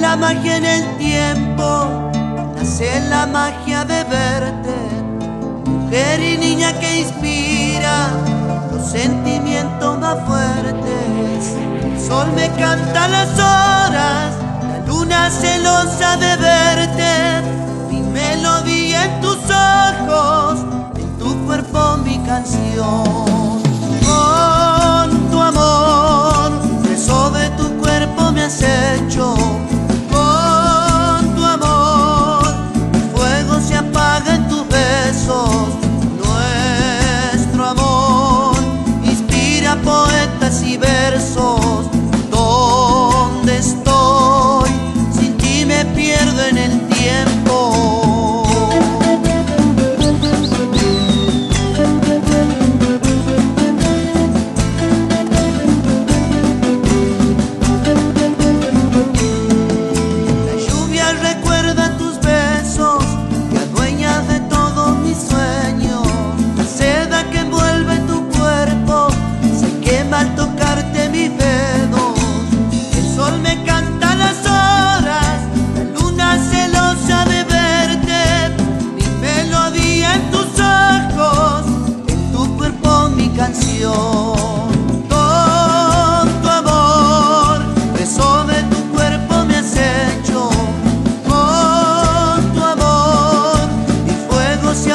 la magia en el tiempo, nace la magia de verte, mujer y niña que inspira los sentimientos más fuertes. El sol me canta las horas, la luna celosa Oh.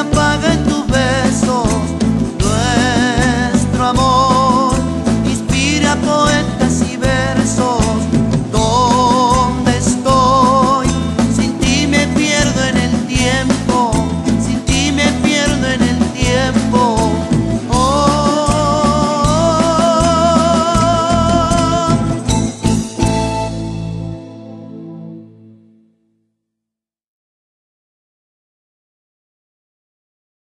apagan